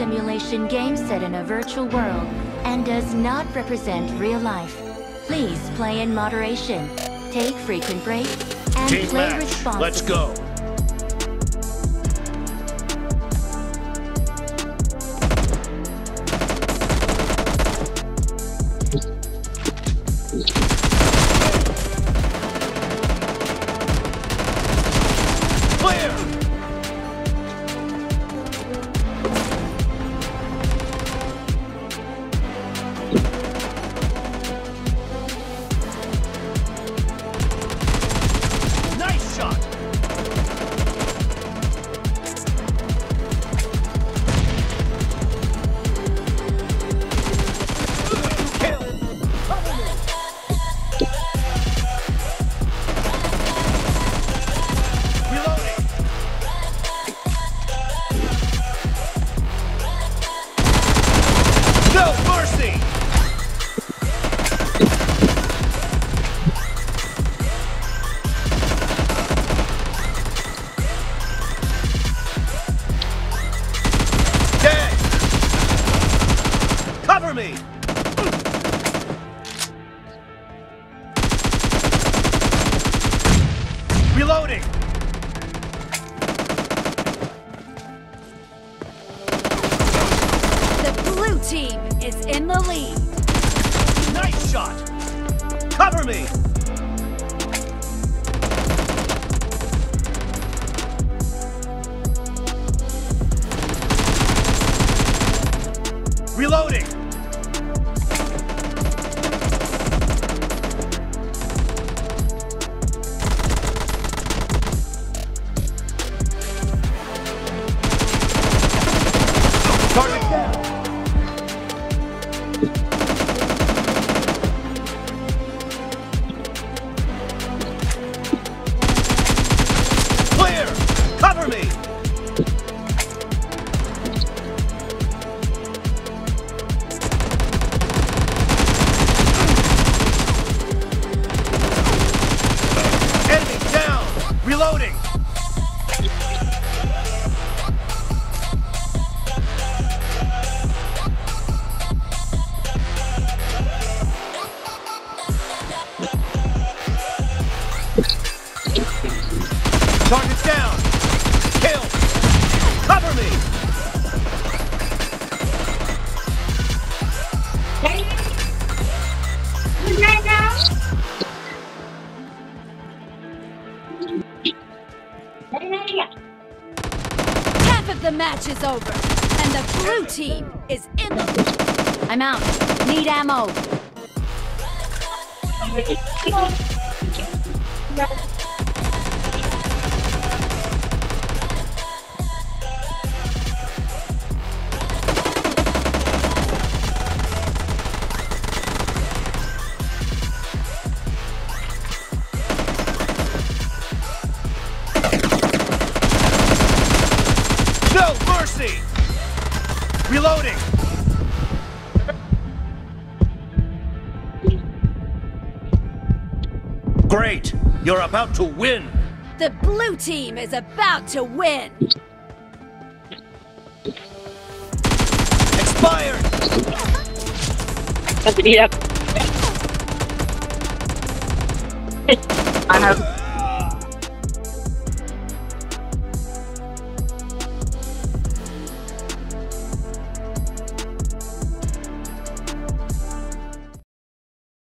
simulation game set in a virtual world and does not represent real life. Please play in moderation, take frequent breaks, and Team play match. responsibly. Let's go. Reloading! The blue team is in the lead. Nice shot! Cover me! Reloading! Half of the match is over, and the blue team is in the. I'm out. Need ammo. No! Reloading! Great! You're about to win! The blue team is about to win. Expired! Kasi hirap. Ano?